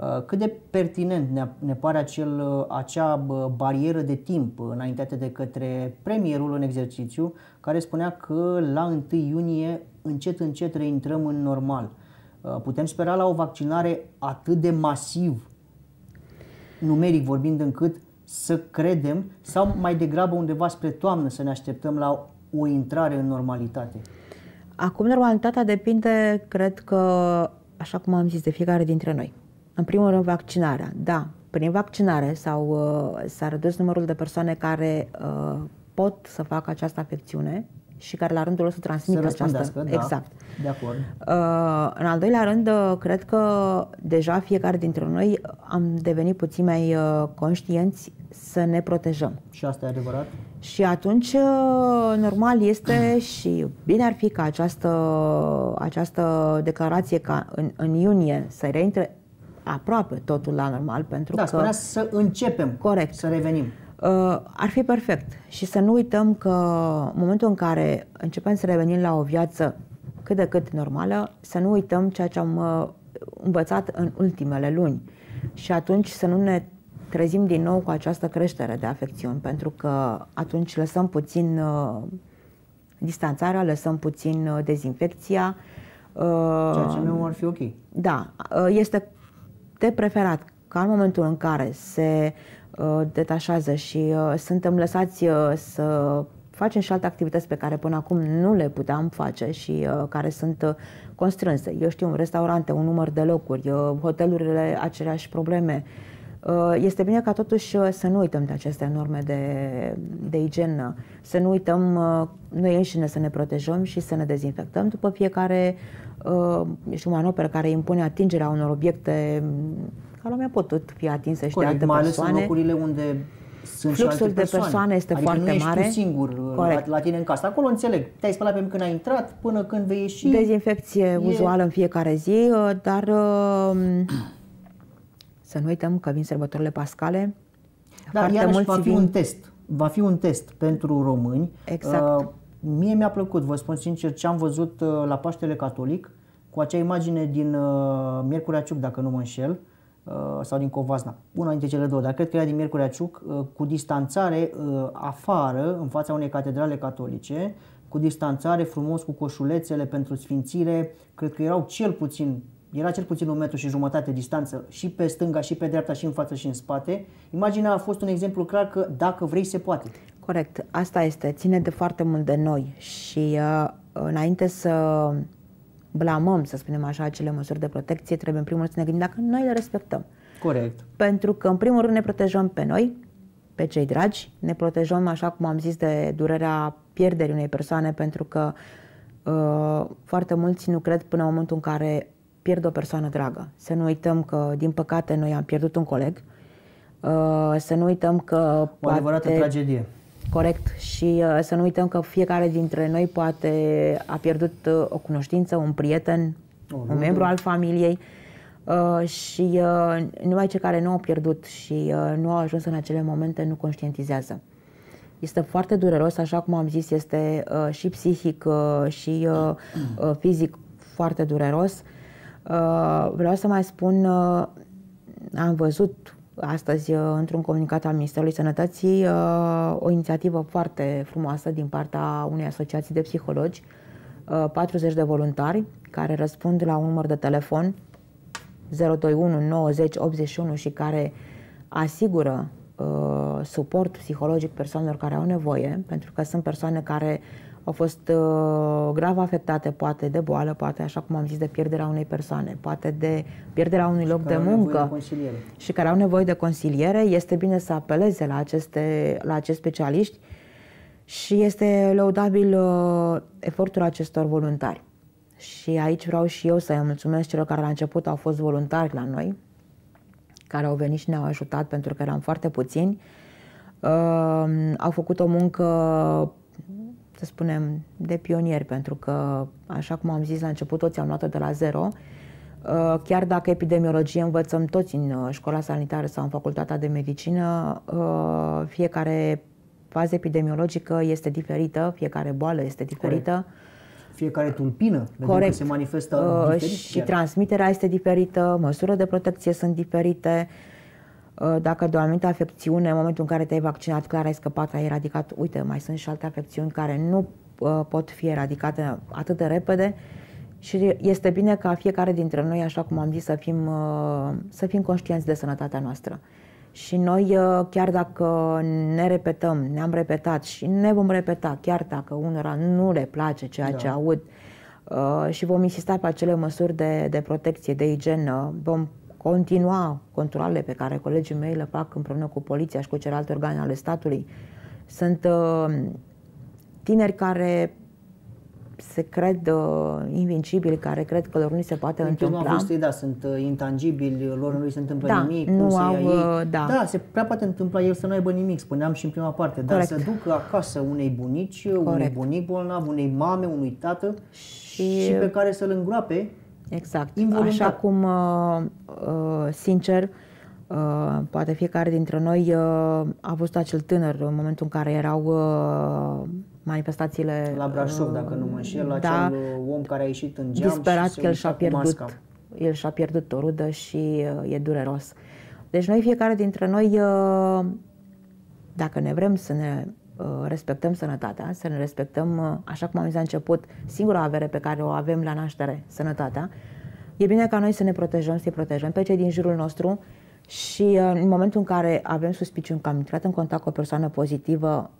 Uh, cât de pertinent ne, ne pare acel, uh, acea barieră de timp înaintată de către premierul în exercițiu, care spunea că la 1 iunie încet încet reintrăm în normal. Uh, putem spera la o vaccinare atât de masiv, numeric vorbind, încât să credem sau mai degrabă undeva spre toamnă să ne așteptăm la o intrare în normalitate? Acum normalitatea depinde, cred că, așa cum am zis, de fiecare dintre noi. În primul rând, vaccinarea. Da, prin vaccinare sau uh, s-a redus numărul de persoane care uh, pot să facă această afecțiune și care la rândul lor să transmită să această. Da, exact. De acord. Uh, în al doilea rând, uh, cred că deja fiecare dintre noi am devenit puțin mai uh, conștienți să ne protejăm. Și asta e adevărat? Și atunci, uh, normal este și bine ar fi ca această, această declarație ca în, în iunie să reintre aproape totul la normal, pentru da, că... Da, să începem, corect. să revenim. Uh, ar fi perfect. Și să nu uităm că în momentul în care începem să revenim la o viață cât de cât normală, să nu uităm ceea ce am uh, învățat în ultimele luni. Și atunci să nu ne trezim din nou cu această creștere de afecțiuni, pentru că atunci lăsăm puțin uh, distanțarea, lăsăm puțin uh, dezinfecția. Uh, Ceea ce nu ar fi ok. Da, uh, este de preferat ca în momentul în care se uh, detașează și uh, suntem lăsați uh, să facem și alte activități pe care până acum nu le puteam face și uh, care sunt uh, constrânse. Eu știu, un restaurante, un număr de locuri, uh, hotelurile, aceleași probleme. Uh, este bine ca totuși uh, să nu uităm de aceste norme de, de igienă, să nu uităm uh, noi înșine să ne protejăm și să ne dezinfectăm după fiecare uh, știu, manoperă care impune atingerea unor obiecte mm, care nu mi-a putut fi atinse și Corect, de alte mai persoane. ales în locurile unde sunt Fluxul și alte de persoane. persoane este adică foarte nu ești mare. Tu singur la, la tine în casă. Acolo înțeleg. Te-ai spălat pe când ai intrat până când vei ieși. Dezinfecție e... uzuală în fiecare zi, uh, dar uh, să nu uităm că vin sărbătorile pascale. Da, foarte iarăși mulți va fi vin... un test. Va fi un test pentru români. Exact. Uh, mie mi-a plăcut, vă spun sincer, ce am văzut uh, la Paștele Catolic cu acea imagine din uh, Miercurea Ciuc, dacă nu mă înșel, uh, sau din Covazna, una dintre cele două, dar cred că era din Miercurea Ciuc, uh, cu distanțare uh, afară, în fața unei catedrale catolice, cu distanțare frumos, cu coșulețele pentru sfințire, cred că erau cel puțin era cel puțin un metru și jumătate distanță și pe stânga, și pe dreapta, și în față, și în spate. Imaginea a fost un exemplu clar că dacă vrei, se poate. Corect, asta este, ține de foarte mult de noi și uh, înainte să blamăm, să spunem așa, acele măsuri de protecție, trebuie în primul rând să ne gândim dacă noi le respectăm. Corect. Pentru că, în primul rând, ne protejăm pe noi, pe cei dragi, ne protejăm, așa cum am zis, de durerea pierderii unei persoane, pentru că uh, foarte mulți nu cred până în momentul în care pierd o persoană dragă. Să nu uităm că, din păcate, noi am pierdut un coleg, uh, să nu uităm că... O poate... adevărată tragedie. Corect. Și uh, să nu uităm că fiecare dintre noi poate a pierdut uh, o cunoștință, un prieten, o, un membru al familiei uh, și uh, numai cei care nu au pierdut și uh, nu au ajuns în acele momente nu conștientizează. Este foarte dureros, așa cum am zis, este uh, și psihic uh, și uh, uh, fizic foarte dureros. Uh, vreau să mai spun, uh, am văzut astăzi uh, într-un comunicat al Ministerului Sănătății uh, o inițiativă foarte frumoasă din partea unei asociații de psihologi, 40 uh, de voluntari care răspund la un număr de telefon 021 90 81 și care asigură uh, suport psihologic persoanelor care au nevoie, pentru că sunt persoane care au fost uh, grav afectate poate de boală, poate așa cum am zis de pierderea unei persoane, poate de pierderea unui loc de muncă de și care au nevoie de consiliere, este bine să apeleze la, aceste, la acești specialiști și este lăudabil uh, efortul acestor voluntari. Și aici vreau și eu să-i mulțumesc celor care la început au fost voluntari la noi, care au venit și ne-au ajutat pentru că eram foarte puțini. Uh, au făcut o muncă să spunem, de pionieri, pentru că, așa cum am zis la început, toți am luat-o de la zero. Uh, chiar dacă epidemiologie învățăm toți în uh, școala sanitară sau în facultatea de medicină, uh, fiecare fază epidemiologică este diferită, fiecare boală este diferită. Corect. Fiecare tulpină Corect. că se manifestă uh, diferit. Și chiar. transmiterea este diferită, măsurile de protecție sunt diferite. Uh, Uh, dacă de o anumită afecțiune, în momentul în care te-ai vaccinat, clar ai scăpat, ai eradicat, uite, mai sunt și alte afecțiuni care nu uh, pot fi eradicate atât de repede și este bine ca fiecare dintre noi, așa cum am zis, să fim, uh, să fim conștienți de sănătatea noastră. Și noi, chiar dacă ne repetăm, ne-am repetat și ne vom repeta, chiar dacă unora nu le place ceea da. ce aud, și vom insista pe acele măsuri de, de protecție, de igienă, vom continua controlele pe care colegii mei le fac împreună cu poliția și cu celelalte organe ale statului. Sunt uh, tineri care se cred uh, invincibili, care cred că lor nu se poate în întâmpla. Nu vârstă, da, sunt uh, intangibili, lor nu se întâmplă da, nimic. Nu au, ei. Uh, da. da, se prea poate întâmpla el să nu aibă nimic, spuneam și în prima parte, Corect. dar să ducă acasă unei bunici, Corect. unui bunic bolnav, unei mame, unui tată și, și pe care să-l îngroape Exact. Involuntar. Așa cum, uh, uh, sincer, uh, poate fiecare dintre noi a văzut acel tânăr în momentul în care erau manifestațiile... La Brașov, dacă nu mă înșel, da, acel om care a ieșit în geam disperat și că el și-a pierdut, el și-a pierdut o rudă și e dureros. Deci noi, fiecare dintre noi, dacă ne vrem să ne respectăm sănătatea, să ne respectăm, așa cum am zis la început, singura avere pe care o avem la naștere, sănătatea, e bine ca noi să ne protejăm, să-i protejăm pe cei din jurul nostru și în momentul în care avem suspiciuni că am intrat în contact cu o persoană pozitivă,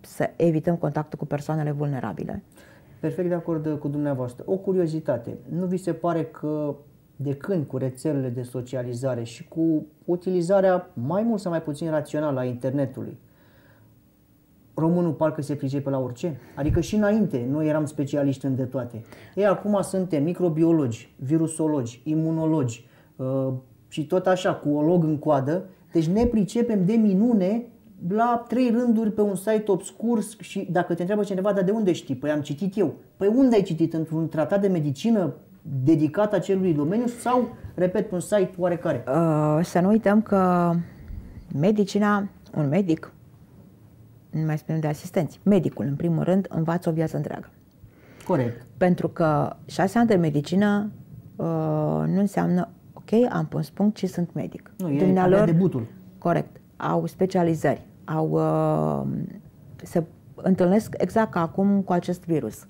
să evităm contactul cu persoanele vulnerabile. Perfect de acord cu dumneavoastră. O curiozitate. Nu vi se pare că de când cu rețelele de socializare și cu utilizarea mai mult sau mai puțin rațională a internetului, românul parcă se pricepe la orice. Adică și înainte noi eram specialiști în de toate. Ei acum suntem microbiologi, virusologi, imunologi uh, și tot așa, cu o log în coadă. Deci ne pricepem de minune la trei rânduri pe un site obscur și dacă te întreabă cineva, dar de unde știi? Păi am citit eu. Păi unde ai citit? Într-un tratat de medicină dedicat acelui domeniu sau, repet, pe un site oarecare? Uh, să nu uităm că medicina, un medic, nu mai spunem de asistenți, medicul, în primul rând, învață o viață întreagă. Corect. Pentru că șase ani de medicină uh, nu înseamnă, ok, am pus punct și sunt medic. Nu, e Dumnealor, debutul. Corect. Au specializări, au, uh, se întâlnesc exact ca acum cu acest virus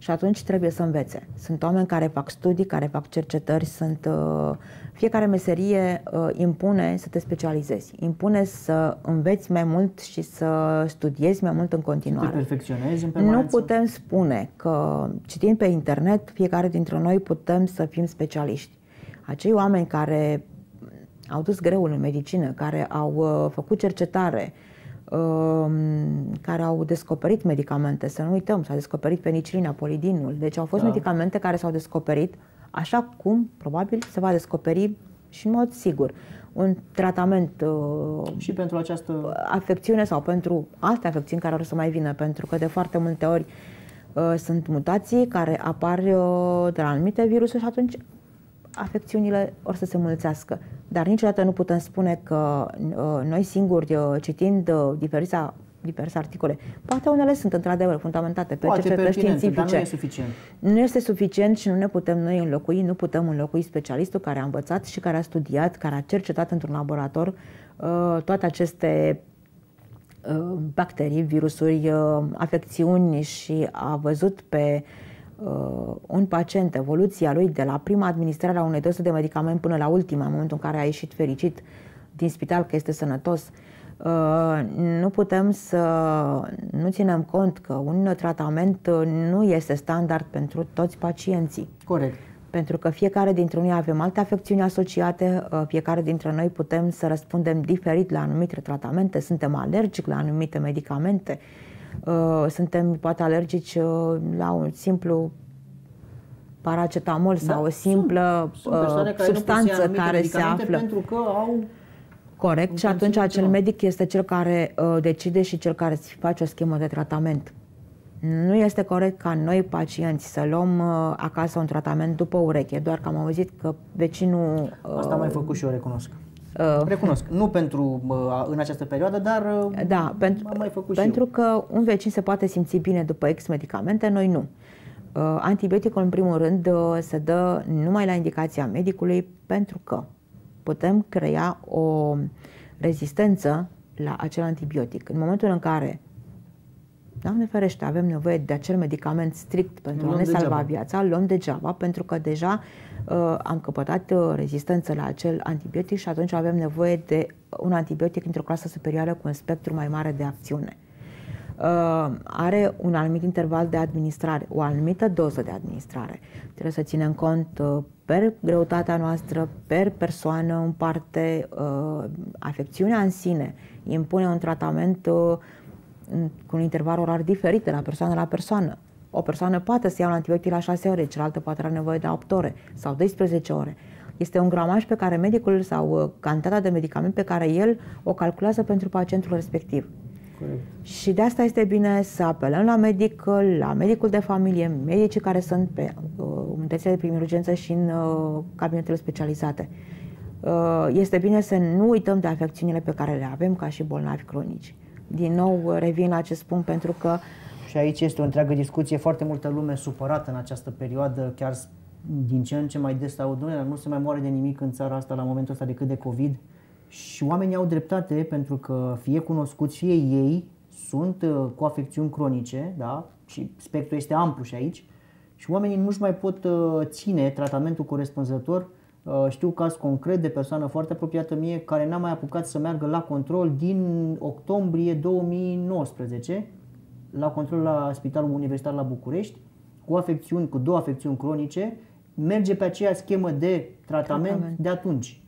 și atunci trebuie să învețe. Sunt oameni care fac studii, care fac cercetări, sunt uh, fiecare meserie uh, impune să te specializezi, impune să înveți mai mult și să studiezi mai mult în continuare. Să te perfecționezi în permanență. Nu putem spune că citind pe internet, fiecare dintre noi putem să fim specialiști. Acei oameni care au dus greul în medicină, care au uh, făcut cercetare, uh, care au descoperit medicamente. Să nu uităm, s-a descoperit penicilina, polidinul. Deci au fost da. medicamente care s-au descoperit așa cum probabil se va descoperi și în mod sigur un tratament uh, și pentru această afecțiune sau pentru alte afecțiuni care ar să mai vină, pentru că de foarte multe ori uh, sunt mutații care apar uh, de la anumite virusuri și atunci afecțiunile or să se mulțească. Dar niciodată nu putem spune că uh, noi singuri, uh, citind uh, diferite diverse articole. Poate unele sunt într-adevăr fundamentate pe Poate cercetări științifice. Dar nu e suficient. Nu este suficient și nu ne putem noi înlocui, nu putem înlocui specialistul care a învățat și care a studiat, care a cercetat într-un laborator uh, toate aceste uh, bacterii, virusuri, uh, afecțiuni și a văzut pe un pacient evoluția lui de la prima administrare a unei doze de medicament până la ultima, în momentul în care a ieșit fericit din spital că este sănătos, Uh, nu putem să nu ținem cont că un tratament uh, nu este standard pentru toți pacienții. Corect. Pentru că fiecare dintre noi avem alte afecțiuni asociate, uh, fiecare dintre noi putem să răspundem diferit la anumite tratamente, suntem alergici la anumite medicamente, suntem poate alergici la un simplu paracetamol da, sau o simplă sunt, sunt substanță care, care se află. Pentru că au Corect, și atunci acel medic este cel care uh, decide și cel care îți face o schemă de tratament. Nu este corect ca noi, pacienți, să luăm uh, acasă un tratament după ureche, doar că am auzit că vecinul... Uh, Asta am mai făcut și eu, recunosc. Uh, recunosc. Nu pentru uh, în această perioadă, dar uh, da, pentru, am mai făcut pentru și eu. că un vecin se poate simți bine după X medicamente, noi nu. Uh, antibioticul, în primul rând, uh, se dă numai la indicația medicului pentru că putem crea o rezistență la acel antibiotic. În momentul în care Doamne ferește, avem nevoie de acel medicament strict pentru luăm a ne salva degeaba. viața, luăm degeaba, pentru că deja uh, am căpătat uh, rezistență la acel antibiotic și atunci avem nevoie de un antibiotic într-o clasă superioară cu un spectru mai mare de acțiune. Uh, are un anumit interval de administrare, o anumită doză de administrare. Trebuie să ținem cont uh, per greutatea noastră, per persoană în parte, uh, afecțiunea în sine impune un tratament uh, cu un interval orar diferit de la persoană la persoană. O persoană poate să ia un antibiotic la 6 ore, cealaltă poate avea nevoie de 8 ore sau 12 ore. Este un gramaj pe care medicul sau uh, cantitatea de medicament pe care el o calculează pentru pacientul respectiv. Corect. Și de asta este bine să apelăm la medic, la medicul de familie, medicii care sunt pe uh, unitățile de primă urgență și în uh, cabinetele specializate. Uh, este bine să nu uităm de afecțiunile pe care le avem ca și bolnavi cronici. Din nou uh, revin la acest punct pentru că și aici este o întreagă discuție, foarte multă lume supărată în această perioadă, chiar din ce în ce mai des aud, nu se mai moare de nimic în țara asta la momentul ăsta decât de COVID. Și oamenii au dreptate pentru că fie cunoscuți, fie ei sunt uh, cu afecțiuni cronice, da? și spectrul este amplu și aici, și oamenii nu-și mai pot uh, ține tratamentul corespunzător. Uh, știu caz concret de persoană foarte apropiată mie care n-a mai apucat să meargă la control din octombrie 2019 la control la Spitalul Universitar la București cu afecțiuni, cu două afecțiuni cronice, merge pe aceea schemă de tratament, tratament. de atunci.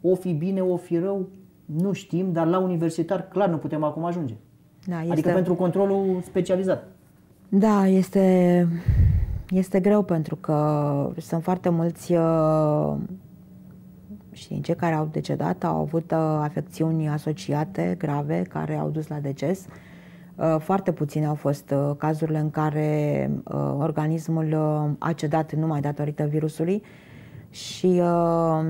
O fi bine, o fi rău, nu știm, dar la universitar clar nu putem acum ajunge. Da, adică este... Adică pentru controlul specializat. Da, este, este greu pentru că sunt foarte mulți uh, și din cei care au decedat au avut uh, afecțiuni asociate grave care au dus la deces. Uh, foarte puține au fost cazurile în care organismul a cedat numai datorită virusului și uh,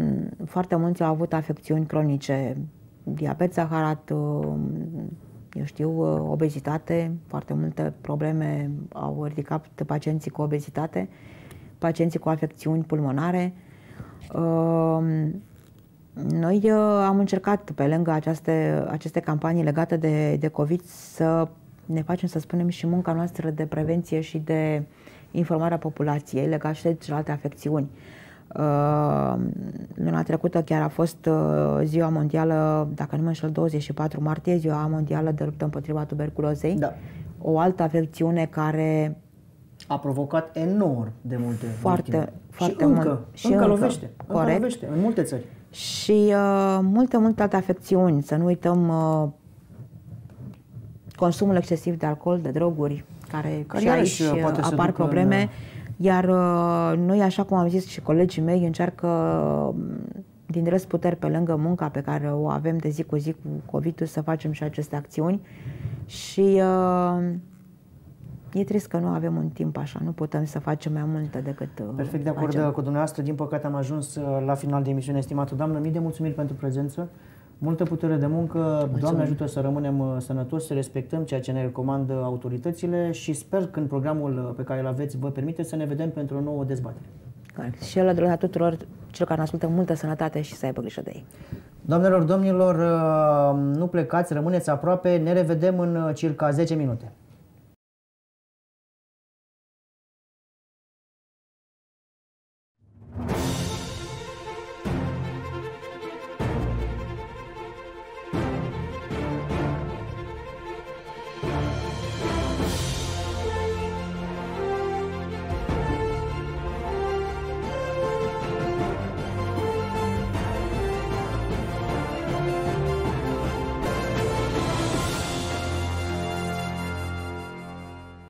foarte mulți au avut afecțiuni cronice, diabet zaharat, uh, eu știu, uh, obezitate, foarte multe probleme au ridicat pacienții cu obezitate, pacienții cu afecțiuni pulmonare. Uh, noi uh, am încercat, pe lângă aceste, aceste campanii legate de, de COVID, să ne facem, să spunem, și munca noastră de prevenție și de informare a populației legate de celelalte afecțiuni. Uh, Uh, luna trecută chiar a fost uh, ziua mondială, dacă nu mă înșel, 24 martie, ziua mondială de luptă împotriva tuberculozei. Da. O altă afecțiune care a provocat enorm de multe foarte, victime. foarte și încă, mult. Și încă, încă lovește. Încă lovește în multe țări. și uh, multe, multe alte afecțiuni. Să nu uităm uh, consumul excesiv de alcool, de droguri, care, care și aici uh, poate apar probleme. În... Uh, Iar uh, noi, așa cum am zis și colegii mei, încearcă din răsputeri pe lângă munca pe care o avem de zi cu zi cu covid să facem și aceste acțiuni. Și uh, e trist că nu avem un timp așa, nu putem să facem mai multe decât uh, Perfect de acord facem. cu dumneavoastră, din păcate am ajuns uh, la final de emisiune, estimată doamnă, mii de mulțumiri pentru prezență, multă putere de muncă, Mulțumim. Doamne ajută să rămânem uh, sănătoși, să respectăm ceea ce ne recomandă autoritățile și sper că în programul pe care îl aveți vă permite să ne vedem pentru o nouă dezbatere. Corect. Și el la tuturor celor care ne ascultă multă sănătate și să aibă grijă de ei. Doamnelor, domnilor, nu plecați, rămâneți aproape, ne revedem în circa 10 minute.